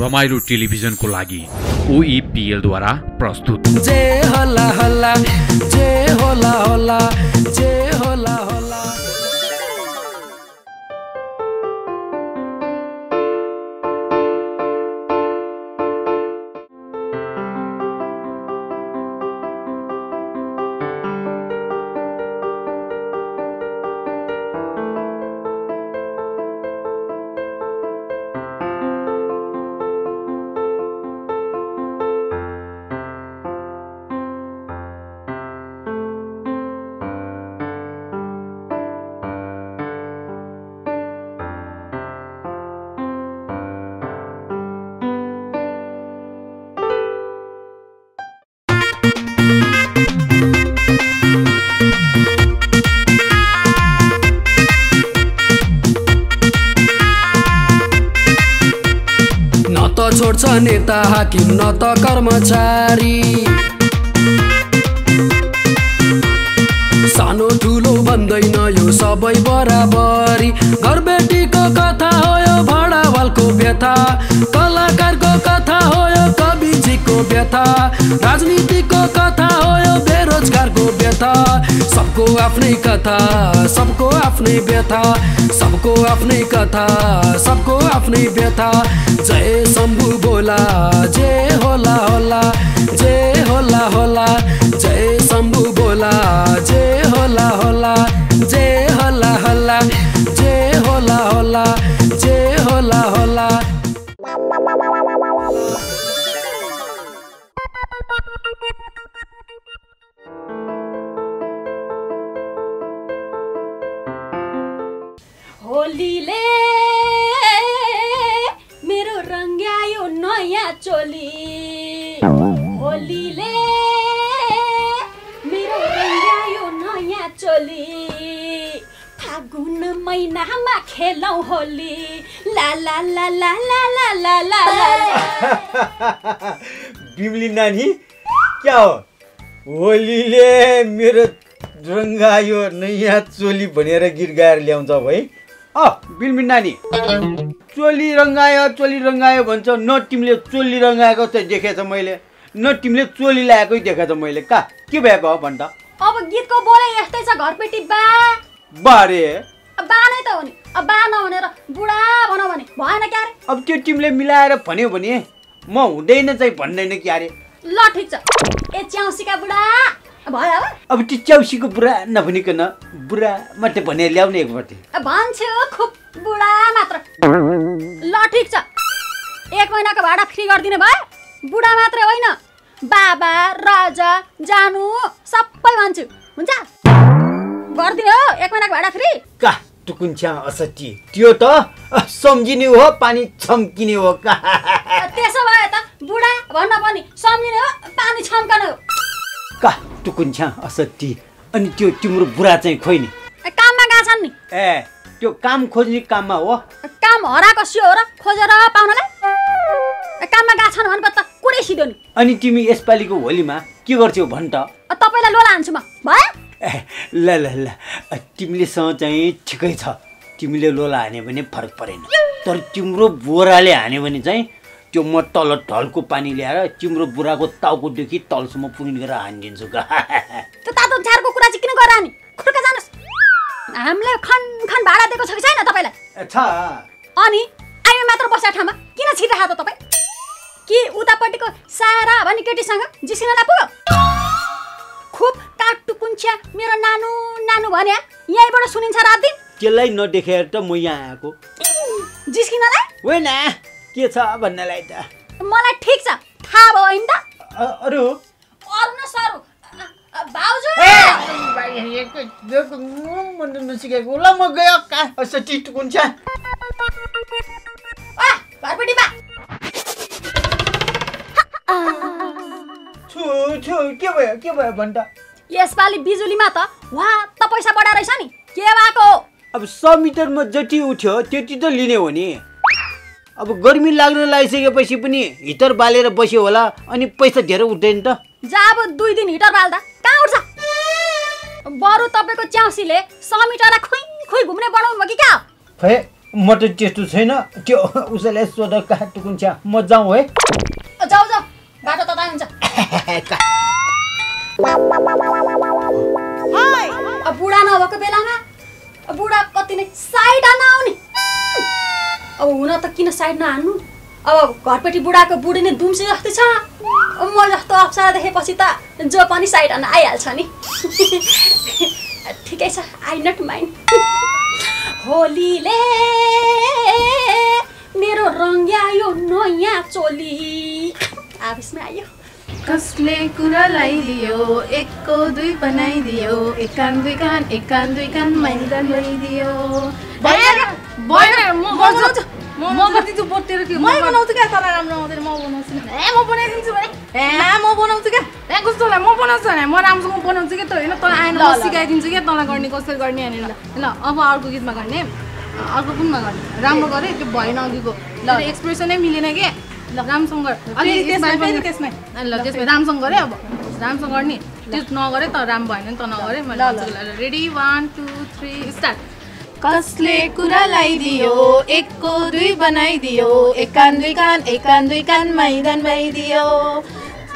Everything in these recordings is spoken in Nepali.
रमाइलो टेलिभिजनको लागि ओइपिएलद्वारा प्रस्तुत। जे होला होला जे होला होला जे होला छोड्छ नेता हाकिम न त कर्मचारी। सानो ठुलो भन्दैन यो सबै बराबरी। घरबेटीको कथा हो यो भाडावालको व्यथा। कलाकारको कथा हो यो कविजीको व्यथा। राजनीतिको कथा हो यो बेरोजगारको व्यथा। सबको आफ्नै कथा सबको आफ्नै व्यथा सबको आफ्नै कथा सबको आफ्नै व्यथा। जय शम्भु बोला जय होला होला जय होला होला। जय शम्भु बोला जय होला होला। गीत गाएर ल्याउँछ है अ बिमली नानी। चोली रङ्गायो चोली रङ्गायो भन्छ। न तिमीले चोली रङ्गाएको चाहिँ देखेछ मैले। न तिमीले चोली ल्याएकै देखेछ मैले। का? के भएको हो भन् त अब गीतको बोले यस्तै छ घरपेटी बा। बारे। बा नै त हो नि अब बा नभनेर बुढा भनौँ भने भएन क्या अरे अब त्यो तिमीले मिलाएर भन्यो भने म हुँदैन चाहिँ भन्दैन कि अरे ल ठिक छ। ए च्याउसीका बुढा। अब अब त्यो च्याउसीको बुढा नभनिकन बुढा मात्रै भनेर ल्याउने एकपट्टि भन्छु खुब बुढा मात्र। ल ठिक छ। एक महिनाको भाडा फ्री गरिदिने भयो। बुढा मात्रै होइन। बाबा राजा जानु सबै भन्छु। हुन्छ? गरिदिने हो एक महिनाको भाडा फ्री। का टुकुन्छा असटी त्यो त सम्झिने हो पानी छम्किने हो। का त्यसो भए त बुढा भन्न पनि सम्झिने हो पानी छम्कने हो। का टुकुन्छा असटी अनि त्यो तिम्रो बुढा चाहिँ खोइ नि? काममा गएको छन् नि। ए त्यो काम खोज्ने काममा हो। काम हराएको सियो हो र खोजेर पाउनलाई। काममा गएको छन् भने त कुरै सिधो नि। अनि तिमी यसपालिको होलीमा के गर्छौ भन् त? तपाईँलाई लोला हान्छु म। भयो। ए ल ल ल। अ, तिमीलेसँग चाहिँ ठिकै छ। तिमीले लोला हान्यो भने फरक परेन। तर तिम्रो बोराले हान्यो भने चाहिँ त्यो म तल ढलको पानी ल्याएर तिम्रो बुढाको टाउकोदेखि तलसम्म पुगिन गरेर हानिदिन्छु का त्यो तातो झारको कुरा चाहिँ किन गरेर नि खुर्का जानुहोस्। हामीले खन खन भाडा दिएको छ कि छैन तपाईँलाई? छ। अनि आइमे मात्र बसेको ठाउँमा किन छिरिरहेको तपाईँ? कि उतापट्टिको सारा भन्ने केटीसँग जिस्किनलाई पुग्यो खुब काटु कुन्छ्या मेरो नानु नानु भने यहीँबाट सुनिन्छ रात दिन त्यसलाई नदेखेर त म यहाँ आएको। जिस्किनलाई होइन। के छ भन्नलाई त? मलाई ठिक छ। थाहा भयो होइन त। अरू? अरू न सरू। भाउजू! नसिकेको। ल म गयो का? टिट कुन्छ। आ, घरपट्टि बा। छु छु के भयो के भयो भन् त यसपालि बिजुलीमा त वा त पैसा बढा रहेछ नि। के भएको? हो अब सौ मिटरमा जति उठ्यो त्यति त लिने हो नि। अब गर्मी लाग्न लागिसकेपछि पनि हिटर बालेर बस्यो होला अनि पैसा धेरै उठ्दैन त। जा अब दुई दिन हिटर बाल्दा। कहाँ उठ्छ? बरु तपाईँको च्याउसीले समिटरलाई खुइ खुइ घुम्ने बनाउनु भयो कि क्या? खै म त त्यस्तो छैन। त्यो उसैलाई सोध कहाँ टुकुन्छ म जाउँ है। अ, जाऊ जाऊ। बाटो तताइ हुन्छ। अब बुढा नभएको बेलामा अब बुढा कति नै साइड हान्न आउने अब हुन त किन साइड नहान्नु अब घरपेटी बुढाको बुढी नै दुम्सी जस्तै छ। म जस्तो अप्सरा देखेपछि त जो पनि साइड हान्न आइहाल्छ नि। ठिकै छ आई नट माइन्ड। होलीले मेरो रङ्ग्यायो नयाँ चोली। आफिसमा आयो कसले कुरा लगाइदियो एकको दुई बनाइदियो। एक कान दुई कान एक कान दुई कान मैदान लगाइदियो के बनाउँछु। क्या तँलाई राम्रो आउँदैन म बनाउँछु ए म बनाइदिन्छु भने ए म बनाउँछु क्या। ए कस्तो म बनाउँछु भने म राम्रोसँग बनाउँछु क्या त होइन? तँलाई आएन म सिकाइदिन्छु क्या तँलाई गर्ने कसरी गर्ने भनेर ल। अब अर्को गीतमा गर्ने। अर्को कुनमा गर्ने। राम्रो गरे त्यो भएन अघिको। ल। एक्सप्रेसनै मिलेन के? ल। राम्रोसँग त्यसमै। ल त्यसमा। राम्रोसँग गरे अब। राम्रोसँग गर्ने। त्यो नगरे त राम्रो भएन नि त नगरे। मैले ready one two three start कसले कुरा लगाइदियो एकको दुई बनाइदियो। एक कान दुई कान एक कान दुई कान मैदान भइदियो।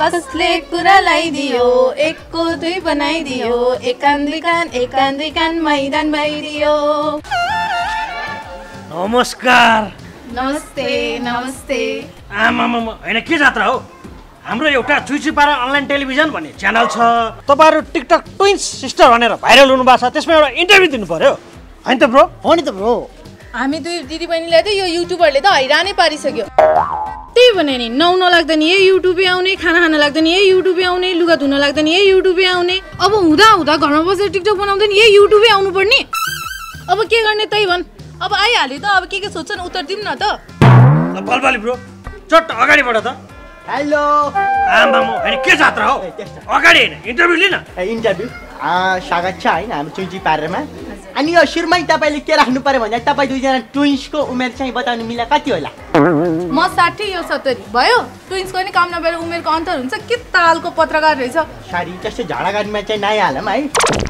कसले कुरा लगाइदियो एकको दुई बनाइदियो। एक कान दुई कान एक कान दुई कान मैदान भइदियो। नमस्कार। नमस्ते नमस्ते। आमामा होइन के जात्रा हो? हाम्रो एउटा चुइची पारा अनलाइन टेलिभिजन भन्ने च्यानल छ। तपाईँहरू टिकटक ट्विन्स सिस्टर भनेर भाइरल हुनुभएको छ। त्यसमा एउटा इन्टरभ्यू दिनु पर्यो। होइन त ब्रो? हो नि त ब्रो। हामी दुई दिदी बहिनीलाई त यो युट्युबरले त हैरानै पारिसक्यो। त्यही भने नि नुहाउन लाग्दा नि यही युट्युबै आउने खाना खान लाग्दा नि यही युट्युबै आउने लुगा धुन लाग्दा नि यही युट्युबै आउने। अब हुँदा हुँदा घरमा बसेर टिकटक बनाउँदा नि यही युट्युबै आउनु पर्ने। अब के गर्ने त्यही भन्। अब आइहाल्यो त अब के के सोध्छन् उत्तर दिउँ न त। बलबली ब्रो चट्ट अगाडिबाट त। हेलो। होइन के जात्रा हो? अगाडि होइन इन्टरभ्यू लिन। इन्टरभ्यू। स्वागत छ होइन हाम्रो चुन्ची पारेमा अनि यो सुरुमै तपाईँले के राख्नु पर्यो भन्दा तपाईँ दुईजना ट्विन्सको उमेर चाहिँ बताउनु मिला कति होला? म साठी यो सत्तरी। भयो? ट्विन्सको नि काम नभएर उमेरको अन्तर हुन्छ के तालको पत्रकार रहेछ? सरी त्यस्तो झगडा गर्नुमा चाहिँ नआइहालौँ है।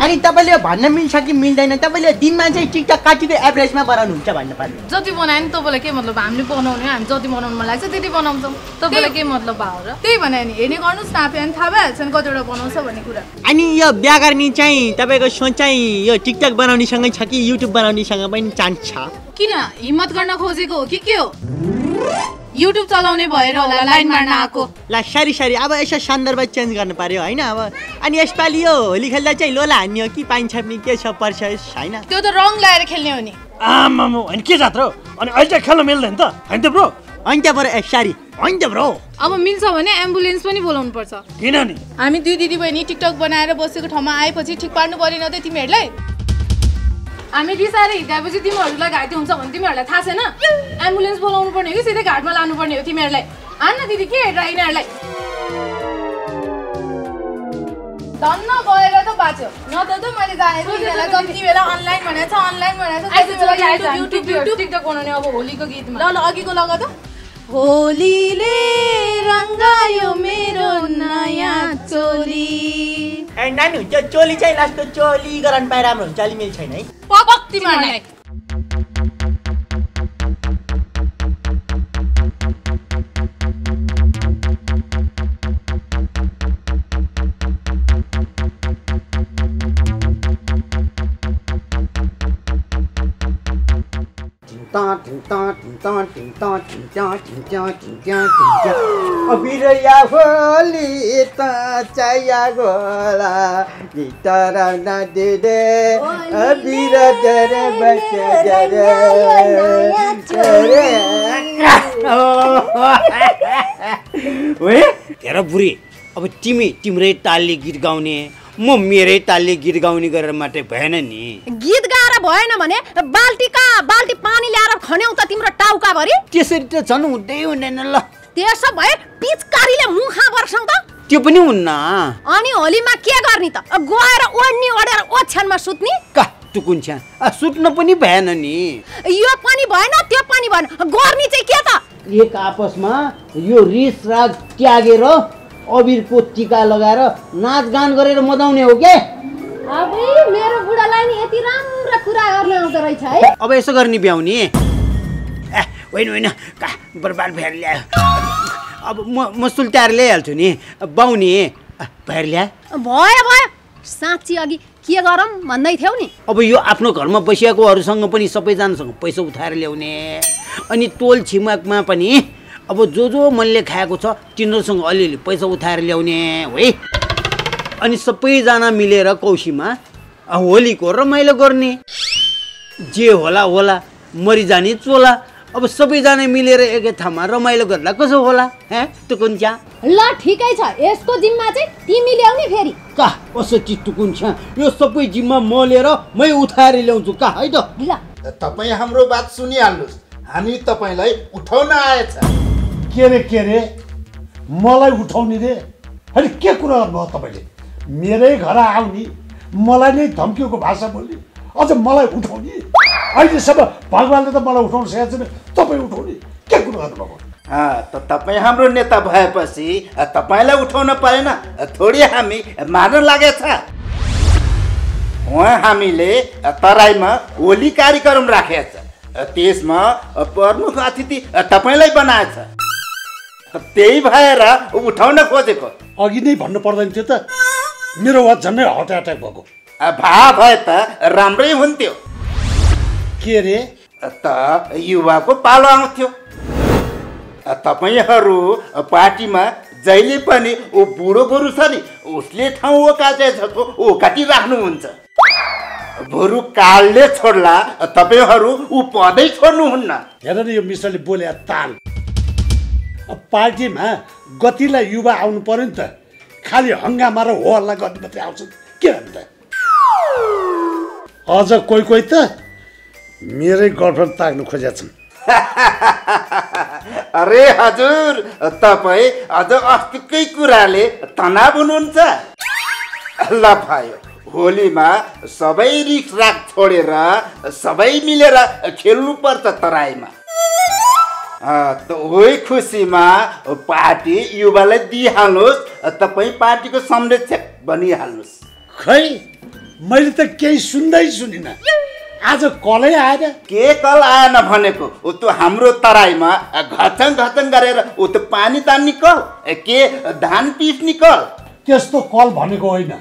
अनि तपाईँले भन्न मिल्छ कि मिल्दैन तपाईँले दिनमा चाहिँ टिकटक कतिको एभरेजमा बनाउनुहुन्छ भन्नु पर्यो जति बनायो नि तपाईँलाई के मतलब हामीले बनाउने हामी जति बनाउनु मन लाग्छ त्यति बनाउँछौँ। तपाईँलाई के मतलब भयो र? त्यही भने नि हेर्ने गर्नुहोस् न आफै अनि थाहा भइहाल्छ नि कतिवटा बनाउँछ भन्ने कुरा। अनि यो बिहा गर्ने चाहिँ तपाईँको सोच चाहिँ यो टिकटक बनाउनेसँगै छ कि युट्युब बनाउनेसँग पनि चान्स छ? किन? हिम्मत गर्न खोजेको हो कि के हो? युट्युब चलाउने भएर होला लाइन मार्न आएको। ल सरी सरी अब यसो सन्दर्भ चेन्ज गर्नु पर्यो होइन? अब अनि यसपालि यो होली खेल्दा चाहिँ लोला हान्ने हो कि पाइन्छ पनि के छ पर्छ होइन? त्यो त रङ लगाएर खेल्ने हो नि। आमामा होइन के जात्रा अनि अहिले चाहिँ खेल्न मिल्दैन त होइन त ब्रो? होइन त बरु ए सरी होइन त ब्रो। अब मिल्छ भने एम्बुलेन्स पनि बोलाउनु पर्छ। किन नि? हामी दुई दिदी बहिनी टिकटक बनाएर बसेको ठाउँमा आएपछि ठिक पार्नु परेन त तिमीहरूलाई। हामी बिसाएर हिँड्दापछि तिमीहरूलाई घाइते हुन्छ भने तिमीहरूलाई थाहा छैन? एम्बुलेन्स बोलाउनु पर्ने हो कि सिधै घाटमा लानुपर्ने हो तिमीहरूलाई? हान्न दिदी के हेरेर यिनीहरूलाई? धन्न गएर त बाँच्यो। न त त मैले जानेको यिनीहरूलाई जति बेला अनलाइन भनेको छ अनलाइन भनेको छ युट्युब टिकटक बनाउने अब होलीको गीतमा। ल ल अघिको लग त। होलीले रङ्गायो मेरो नयाँ चोली। ए नानी त्यो चोली चाहिँ लास्टको चोली गराउनु पाए राम्रो हुन्छ अलि मिल्छ छैन है। पक हेर बुढी अब तिमी तिम्रै तालले गीत गाउने म मेरै तालले गीत गाउने गरेर मात्रै भएन नि। गीत गाएर भएन भने बाल्टीका बाल्टी पानी ल्याएर खन्याउ त तिम्रो टाउकाभरि त्यसरी त झन् हुँदै हुँदैन ल। त्यसो भए पिचकारीले मुखा वर्षौँ त। त्यो पनि हुन्न। अनि होलीमा के गर्ने त? गएर ओढ्नी ओढेर ओछ्यानमा सुत्ने। का टुकुन्छ आ, सुत्न पनि भएन नि। यो पनि भएन त्यो पनि भएन। गर्ने चाहिँ के त? एक आपसमा यो रिस राग त्यागेर अबिरको टिका लगाएर नाचगान गरेर मजाउने हो के? अबे मेरो बुढालाई नि यति राम्रो कुरा गर्न आउँदो रहेछ है। अब यसो गर्ने भ्याउने। होइन होइन कहाँ बर्बाद भएर ल्यायो। अब म म सुल्टाएर ल्याइहाल्छु नि। बाउनी भएर ल्या भयो भयो। साँच्ची अघि के गरौँ भन्दै थियौ नि। अब यो आफ्नो घरमा बसिएकोहरूसँग पनि सबैजनासँग पैसा उठाएर ल्याउने। अनि टोल छिमेकमा पनि अब जो जो मनले खाएको छ तिनीहरूसँग अलिअलि पैसा उठाएर ल्याउने है? अनि सबैजना मिलेर कौसीमा अ, होलीको रमाइलो गर्ने। जे होला होला। मरिजाने चोला। अब सबैजना मिलेर एकै ठाउँमा रमाइलो गर्दा कसो होला हे? त्यो ल ठिकै छ। यसको जिम्मा चाहिँ तिमी ल्याउने फेरि। कहाँ कसो चिट्टुकुन छ यो सबै जिम्मा म लिएर मै उठाएर ल्याउँछु कहाँ है त? ल। तपाईँ हाम्रो बात सुनिहाल्नुहोस्। हामी तपाईँलाई उठाउन आएछ। के रे के रे मलाई उठाउने रे। होइन के कुरा गर्नुभयो तपाईँले? मेरै घर आउने मलाई नै धम्किएको भाषा बोल्ने अझ मलाई उठाउने। अहिलेसम्म भगवान्ले त मलाई उठाउनु सकेको छैन तपाईँ उठाउने। के कुरा गर्नुभएको त तपाईँ हाम्रो नेता भएपछि तपाईँलाई उठाउन पाएन थोरै हामी मार्न लागेछ। उहाँ हामीले तराईमा होली कार्यक्रम राखेछ। त्यसमा प्रमुख अतिथि तपाईँलाई बनाएछ। त्यही भएर उठाउन खोजेको। अघि नै भन्नु पर्दैन थियो त। मेरो वाद झन्डै हार्ट एट्याक भएको। भा भए त राम्रै हुन्थ्यो। के रे त युवाको पालो आउँथ्यो। तपाईँहरू पार्टीमा जहिले पनि ऊ बुढो गोरु छ नि उसले ठाउँ ओकाटे जस्तो ओकाटी राख्नुहुन्छ बरु कालले छोड्ला तपाईँहरू ऊ पदै छोड्नुहुन्न। हेर न यो मिश्रले बोले ताल। पार्टीमा गतिलाई युवा आउनु पर्यो नि त। खालि हङ्गामा र हो हल्ला गर्ने मात्रै आउँछन् के भन्नु त? अझ कोही कोही त मेरै गर्लफ्रेन्ड ताग्नु खोजेका छन् अरे हजुर तपाईँ अझ अस्तिकै कुराले तनाव हुनुहुन्छ। ल भयो होलीमा सबै रिक्स राग छोडेर सबै मिलेर खेल्नुपर्छ तराईमा। अँ, त ओइ खुसीमा पार्टी युवालाई दिइहाल्नुहोस् तपाईँ पार्टीको संरक्षक बनिहाल्नुहोस्। खै? मैले त केही सुन्दै सुनिनँ। आज कलै आएर के कल आएन भनेको? ऊ त हाम्रो तराईमा घचङ घचङ गरेर ऊ त पानी तान्ने कल के धान पिस्ने कल त्यस्तो कल भनेको होइन।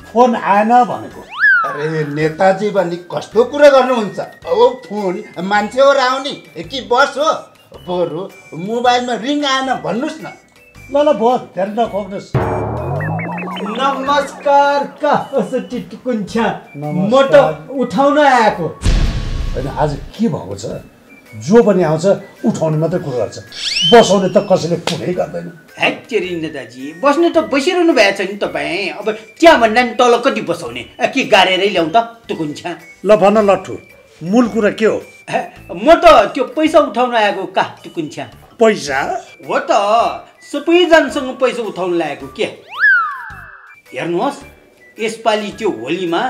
फोन आएन भनेको। अरे नेताजी भने कस्तो कुरा गर्नुहुन्छ? अब फोन मान्छेहरू आउने कि बस हो? बरु मोबाइलमा रिङ आएन भन्नुहोस् न। ल ल भयो धेरै नखोक्नुहोस् नमस्कार म त। उठाउन आएको। होइन आज के भएको छ? जो पनि आउँछ उठाउने मात्रै कुरो गर्छ। बसाउने त कसैले कुरै गर्दैन। ह्याचेरी नेताजी बस्ने त बसिरहनु भएको छ नि तपाईँ। अब त्यहाँ भन्दा नि तल कति बसाउने? के गाडेरै ल्याउँ त टुकुन छ ल भन लट्ठु। मूल कुरा के हो? म त त्यो पैसा उठाउन आएको का टुकुन छ पैसा? हो त सबैजनासँग पैसा उठाउन लागेको के? हेर्नुहोस् यसपालि त्यो होलीमा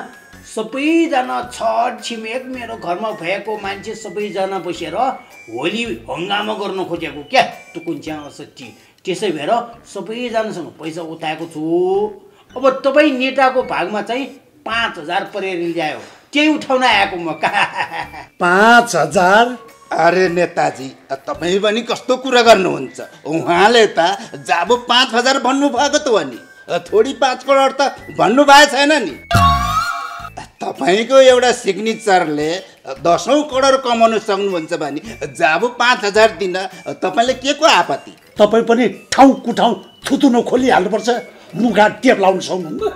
सबैजना छर छिमेक मेरो घरमा भएको मान्छे सबैजना बसेर होली हङ्गामा गर्न खोजेको क्या टुकुन्च्या असट्ठी त्यसै भएर सबैजनासँग पैसा उठाएको छु। अब तपाईँ नेताको भागमा चाहिँ पाँच हजार परेर ल्यायो। त्यही उठाउन आएको म। कहाँ पाँच हजार? अरे नेताजी तपाईँ पनि कस्तो कुरा गर्नुहुन्छ? उहाँले त जाबो पाँच हजार भन्नुभएको त हो नि। थोडी पाँच करोड त भन्नुभएको छैन नि। तपाईँको एउटा सिग्नेचरले दसौँ करोड कमाउनु सक्नुहुन्छ भने जाबो पाँच हजार दिन तपाईँले के को आपत्ति? तपाईँ पनि ठाउँ कुठाउँ थुतुनो खोलिहाल्नुपर्छ। मुखा टेप लाउनु सक्नुहुन्न।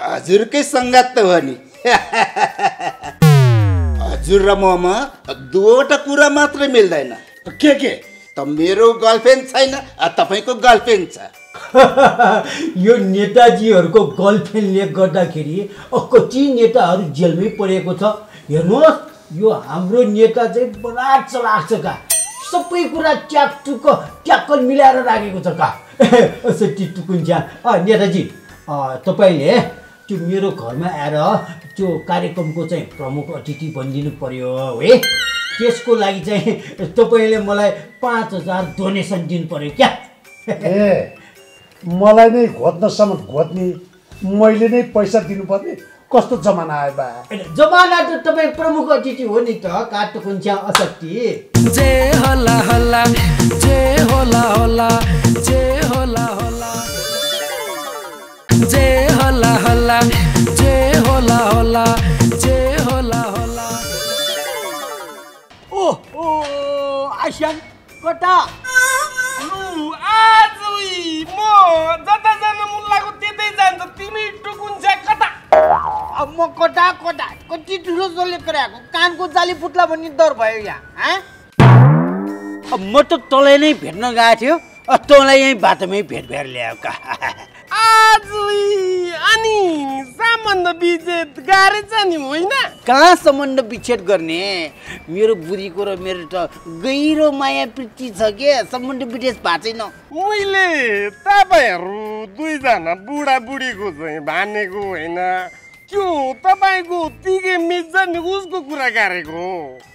हजुरकै सङ्गात त हो नि। हजुर र ममा दुईवटा कुरा मात्रै मिल्दैन। के के? त मेरो गर्लफ्रेन्ड छैन तपाईँको गर्लफ्रेन्ड छ। यो नेताजीहरूको गर्लफ्रेन्डले गर्दाखेरि कति नेताहरू जेलमै परेको छ। हेर्नुहोस् यो हाम्रो नेता चाहिँ बडा चलाक छ का? सबै कुरा ट्याकटुक ट्याक्कल मिलाएर राखेको छ का? टुकुन्च्या अ, नेताजी तपाईँले त्यो मेरो घरमा आएर त्यो कार्यक्रमको चाहिँ प्रमुख अतिथि बनिदिनु पर्यो है त्यसको लागि चाहिँ तपाईँले मलाई पाँच हजार डोनेसन दिनु पर्यो क्या? ए मलाई नै घोज्नसम्म घोज्ने मैले नै पैसा दिनुपर्ने कस्तो जमाना आयो बा? जमाना त तपाईँ प्रमुख अतिथि हो नि त काठ कुन्छा अशक्ति। जे होला होला जे होला होला जे होला होला। जे होला होला जे होला होला जे होला होला। ओ ओ आस्याङ कता आज म जता जान मन लाग्यो त्यतै जान्छ तिमी टुकुन्छ कता अब म कता कता कति ठुलो जसले कराएको? कानको जाली फुट्ला भन्ने डर भयो यहाँ हाँ? अब म त तँलाई नै भेट्न गएको थियो तँलाई यहीँ बाटोमै भेट भएर ल्यायो का आज अनि सम्बन्ध विच्छेद गाह्रै छ नि होइन? कहाँ सम्बन्ध विच्छेद गर्ने? मेरो बुढीको र मेरो त गहिरो माया प्रीति छ के? सम्बन्ध विच्छेद भएको छैन। मैले तपाईँहरू दुईजना बुढाबुढीको चाहिँ भनेको होइन। त्यो तपाईँको तिगे मिल्छ नि उसको कुरा गरेको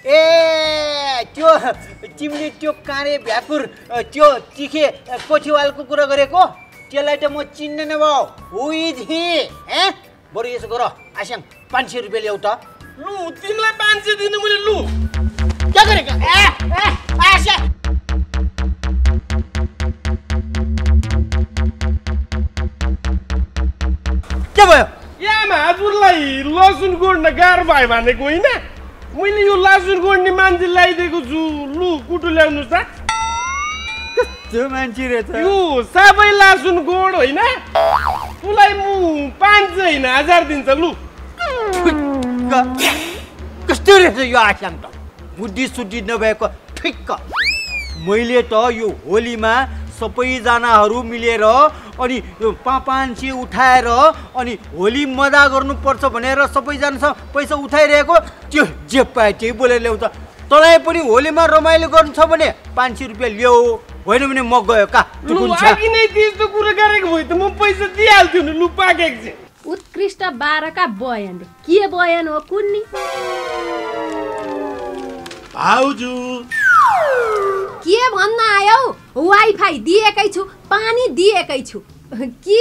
ए त्यो तिमीले त्यो काँडे भ्याकुर त्यो तिखे कोठीवालको कुरा गरेको? त्यसलाई त म चिन्दैन भयो। हु इज हि? ए बरु यसो गर आस्याङ पाँच सय रुपियाँ ल्याउ त। लु तिमीलाई पाँच सय दिनु मैले लु। क्या गरेको? ए के भयो? यामा हजुरलाई लसुन गोड्न गाह्रो भयो भनेको होइन? मैले यो लसुन गोड्ने मान्छे ल्याइदिएको छु। लु कुटु ल्याउनु त त्यो मान्छे रहेछ। यो सबै लसुन गोड होइन? उसलाई म पाँच होइन हजार दिन्छ लु। कस्तो रहेछ यो आस्याङ त बुद्धि सुद्धि नभएको ठिक्क। मैले त यो होलीमा सबैजनाहरू मिलेर अनि यो पाँच उठाएर अनि होली मजा गर्नुपर्छ भनेर सबैजनासँग पैसा उठाइरहेको त्यो जे पाए त्यही बोलेर ल्याउँछ। तँलाई पनि होलीमा रमाइलो गर्नु छ भने पाँच सय रुपियाँ ल्याऊ। होइन भने म गयो का? त्यस्तो कुरा गरेको भए त म पैसा दिइहाल्थ्यो नि लु पाकेको चाहिँ उत्कृष्ट बाह्रका बयान के बयान हो कुन्नी? भाउजू। के भन्न आयौ? वाइफाई दिएकै छु पानी दिएकै छु। कि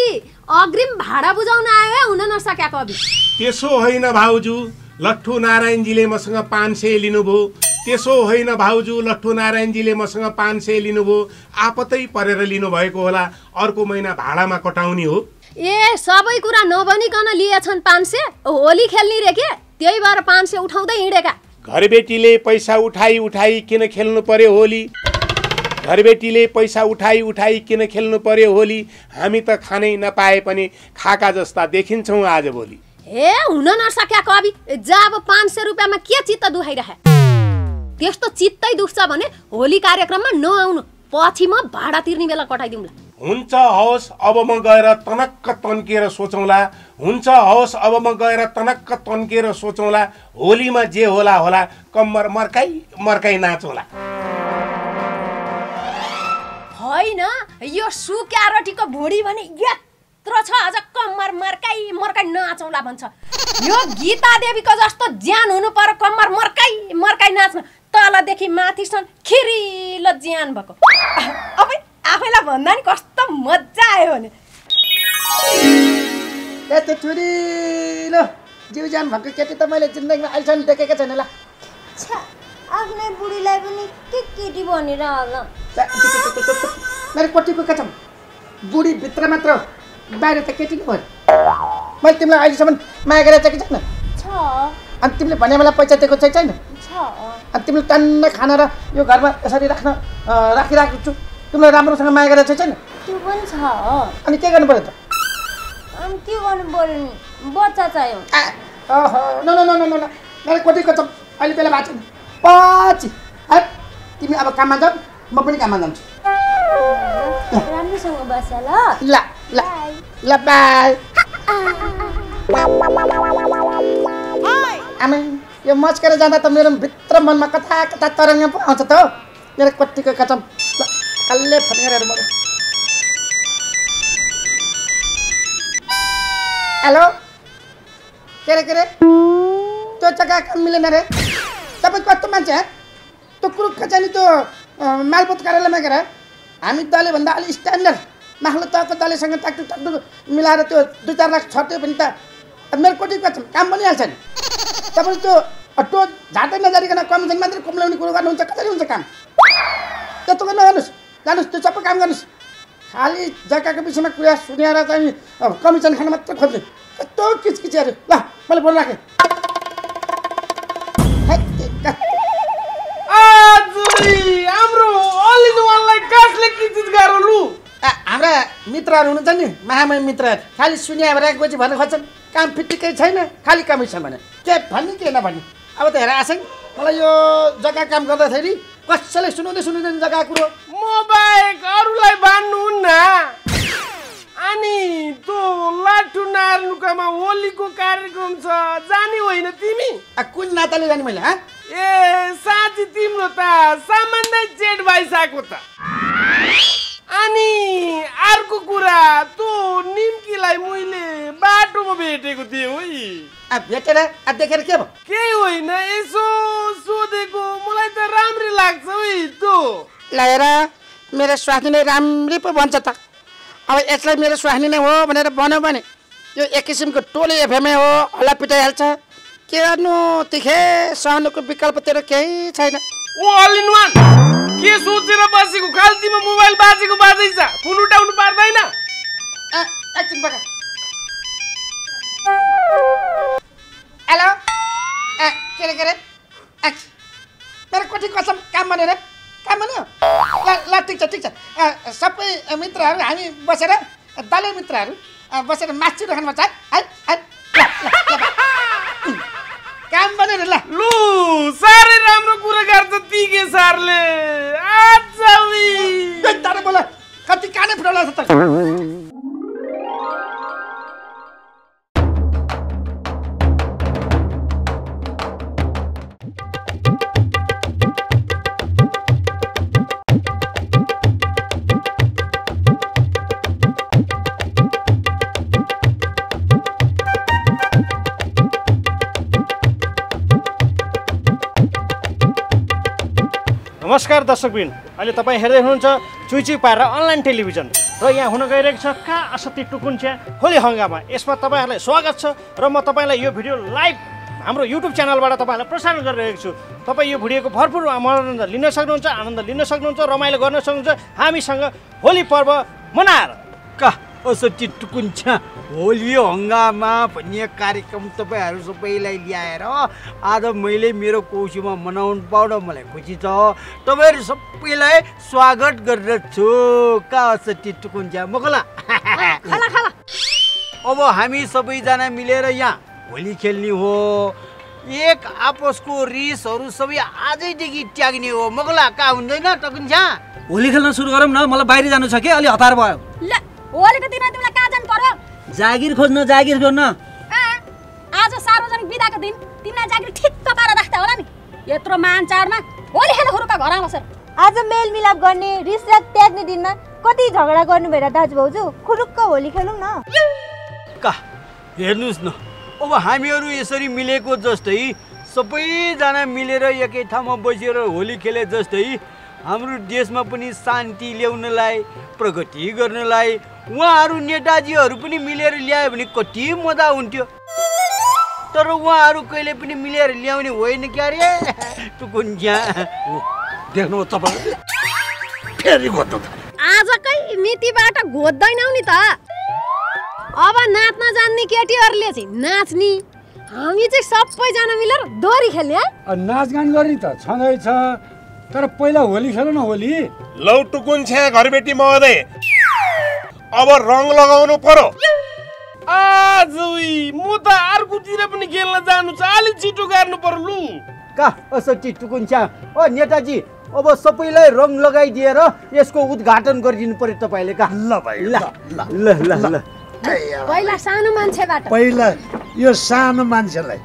अग्रिम भाडा बुझाउन आयो है हुन नसकेको अभि? त्यसो होइन भाउजू लट्ठु नारायणजीले मसँग पाँच सय लिनुभयो। त्यसो होइन भाउजू लट्ठु नारायणजीले मसँग पाँच सय लिनुभयो। आपतै परेर लिनुभएको होला। अर्को महिना भाडामा कटाउने हो। ए सबै कुरा नभनिकन लिएछन् पाँच सय होली खेल्ने रे के? त्यही भएर पाँच सय उठाउँदै हिँडेका। घरबेटीले पैसा उठाई उठाई किन खेल्नु पर्यो होली? घरबेटीले पैसा उठाई उठाई किन खेल्नु पर्यो होली? हामी त खानै नपाए पनि खाका जस्ता देखिन्छौँ आजभोलि हे हुन नसकेको अभि जब पाँच सय रुपियाँमा के चित्त दुखाइरहे त्यस्तो चित्तै दुख्छ भने होली कार्यक्रममा नआउनु। पछि म भाडा तिर्ने बेला कटाइदिउँला हुन्छ हवस् अब म गएर तनक्क तन्केर सोचौँला। हुन्छ हवस् अब म गएर तनक्क तन्केर सोचौँला। होलीमा जे होला होला कम्मर मर्काई मर्काई नाचौँला। होइन यो सुक्या रोटीको भुँडी भने यत्रो छ अझ कम्मर मर्काई मर्काई नाचौँला भन्छ। यो गीता देवीको जस्तो ज्यान हुनु पर्यो कम्मर मर्काई मर्काई नाच्न। तलदेखि माथिसम्म खिरिलो ज्यान भएको। अब आफैलाई भन्दा नि कस्तो मजा आयो भने। ए त्यो छोरी ल जिउ ज्यान भएको केटी त मैले जिन्दगीमा अहिलेसम्म देखेको छैन ल। आफ्नै बुढीलाई पनि के केटी भनेर होला? मेरो कोटीको कसम बुढी भित्र मात्र बाहिर त केटी नै भयो। मैले तिमीलाई अहिलेसम्म माया गरेर चाहिँ छैन। छ। अनि तिमीले भने मलाई पैसा दिएको चाहिँ छैन? छ अनि तिमीले टन्न खाना र यो घरमा यसरी राख्न अँ, राखिरहेको छु। तिमीलाई राम्रोसँग माया गरेर चाहिँ छैन? त्यो पनि छ। अनि के गर्नु पर्यो त? अनि के गर्नु पर्यो नि? बच्चा चाहियो। न न न न मेरो कोटीको अहिले बेला भएको छैन। पछि। है तिमी अब काममा जाऊ। म पनि काममा जान्छु। राम्रोसँग बस ल। ल ल। ल बाई आमा। यो मस्केर जाँदा त मेरो भित्र मनमा कता कता तरङ्ग पो आउँछ त हौ। मेरो कोटीको कसम। ल कल्ले फर्केर म हेलो? के अरे के अरे त्यो जग्गा काम मिलेन रे? तपाईँ कस्तो मान्छे त्यो कुरो खचानी त्यो अँ, मालपोत कार्यालयमा गएर हामी दलेभन्दा अलिक स्ट्यान्डर्ड माथिल्लो तहको दलेसँग टाकटुक टाकटुक मिलाएर त्यो दुई चार लाख छट्यो भने त मेरो कोटीको काम बनिहाल्छ नि। तपाईँले त्यो टो झाँटै नजारिकन कमिसन मात्रै कुम्ल्याउने कुरो गर्नुहुन्छ कसरी हुन्छ काम? त्यस्तो गर्न नगर्नुहोस्। जानुहोस् त्यो सबै काम गर्नुहोस्। खालि जग्गाको विषयमा कुरा सुनेर चाहिँ कमिसन खान मात्रै खोज्ने। कस्तो किचकिचहरू ल मैले फोन राखेँ। हाम्रो मित्रहरू हुनुहुन्छ नि महामय मित्रहरू खालि सुनिया भएर गएपछि भन्न खोज्छन्। काम फिटिकै छैन खालि कमिसन भने। के भन्ने के नभन्ने? अब त हेर आछन् मलाई यो जग्गा काम गर्दाखेरि कसैले सुनाउँदै सुनाउँदैन जग्गा कुरो। म बाहेक अरूलाई बान्नुहुन्न अनि त्यो लाठु नार्नुकामा होलीको कार्यक्रम छ जाने होइन तिमी? कुन नाताले जाने मैले ए साँच्ची तिम्रो त सामान्य चेट भइसकेको त। अनि अर्को कुरा त्यो निम्कीलाई मैले बाटोमा भेटेको थिएँ है। भेटेर देखेर के भयो? केही होइन यसो सोधेको मलाई त राम्रै लाग्छ है त्यो लगाएर मेरो स्वास्नी नै राम्रै पो भन्छ त। अब यसलाई मेरो स्वास्नी नै हो भनेर भन्यो भने यो एक किसिमको टोली एफएमए हो हल्ला पिटाइहाल्छ। के गर्नु तिखे सहनुको विकल्प तेरो केही छैन। ओ अल इन वान के सोचेर बसेको? खाल्तीमा मोबाइल बाजेको बाजैछ फोन उठाउनु पार्दैन। एकछिन बगा हेलो? के अरे के अरे मेरो कोठी कसम काम भनेर काम भन्यो ल ल ठिक छ ठिक छ। सबै मित्रहरू हामी बसेर दलीय मित्रहरू बसेर मासु खानुपर्छ है? है। काम बनेर ल। लु साह्रै राम्रो कुरा गर्छ तिगे सरले। तर बोल कति कानै फुटाउला त? नमस्कार दर्शकबिन अहिले तपाईँ हेर्दै हुनुहुन्छ चुइचुई पारेर अनलाइन टेलिभिजन। र यहाँ हुन गइरहेको छ कहाँ असत्य टुकुन्च्या होली हङ्गामा। यसमा तपाईँहरूलाई स्वागत छ र म तपाईँलाई यो भिडियो लाइभ हाम्रो युट्युब च्यानलबाट तपाईँहरूलाई प्रसारण गरिरहेको छु। तपाईँ यो भिडियोको भरपुर मनोरञ्जन लिन सक्नुहुन्छ आनन्द लिन सक्नुहुन्छ रमाइलो गर्न सक्नुहुन्छ। हामीसँग होली पर्व मनाएर। का? असटी टुकुन्छ होली हङ्गामा भन्ने कार्यक्रम तपाईँहरू सबैलाई ल्याएर आज मैले मेरो कोसीमा मनाउनु पाउन मलाई खुसी छ। तपाईँहरू सबैलाई स्वागत गर्दछु। का असटी टुकुन्छ मकला। खाला खाला। अब हामी सबैजना मिलेर यहाँ होली खेल्ने हो। एक आपसको रिसहरू सबै आजैदेखि त्याग्ने हो। मकला का हुँदैन टकुन्छ होली खेल्न सुरु गरौँ न। मलाई बाहिर जानु छ कि? अलि हतार भयो। ल होलीको दिनमा तिमीलाई कहाँ जानु पर्यो? जागिर खोज्न जागिर गर्न आ, आज सार्वजनिक बिदाको दिन। तिमीलाई जागिर ठिक्क पारेर राख्दा होला नि। यत्रो मान चाडमा होली खेल्न हुरुका घरमा बसेर आज मेलमिलाप गर्ने रिस राग त्याग्ने दिनमा कति झगडा गर्नु भएर दाजु भाउजू खुरुक्क होली खेलौँ न। का? हेर्नुहोस् न। अब हामीहरू यसरी मिलेको जस्तै सबैजना मिलेर एकै ठाउँमा बसेर होली खेले जस्तै हाम्रो देशमा पनि शान्ति ल्याउनलाई प्रगति गर्नलाई उहाँहरू नेताजीहरू पनि मिलेर ल्यायो भने कति मजा हुन्थ्यो। तर उहाँहरू कहिले पनि मिलेर ल्याउने होइन क्या रे? टुकुन्ज्या। देख्नु तपाईँ। फेरि आजकै मितिबाट घोज्दैनौ नि त। अब नाच्न जान्ने केटीहरूले चाहिँ नाच्ने। हामी चाहिँ सबैजना मिलेर दोरी खेल्ने है? नाचगान गर्ने त छँदैछ तर पहिला होली खेल न होली। लौ टुकुन छ्या घरबेटी महोदय। अब रङ लगाउनु पर्यो। आजवी म त अर्कोतिर पनि खेल्न जानु छ। अलिक छिटो गर्नु पर्यो लु। का? असटी टुकुन्च्या ओ नेताजी अब सबैलाई रङ लगाइदिएर यसको उद्घाटन गरिदिनु पर्यो तपाईँले का? ल भाइ ल ल ल। ल पहिला सानो मान्छेबाट। पहिला यो सानो मान्छेलाई।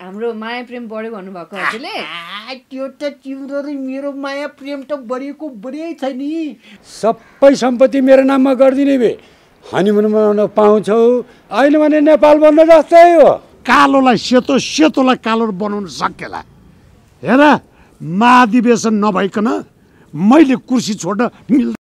हाम्रो माया प्रेम बढ्यो भन्नुभएको हजुरले? त्यो त तिम्रो मेरो माया प्रेम त बढेको बढै छ नि। सबै सम्पत्ति मेरो नाममा गरिदिने भए हनिमुन मनाउन पाउँछौ। अहिले भने नेपाल बन्द जस्तै हो। कालोलाई सेतो सेतोलाई कालो बनाउन सकेला। हेर महाधिवेशन नभइकन मैले कुर्सी छोड्न मिल्दैन।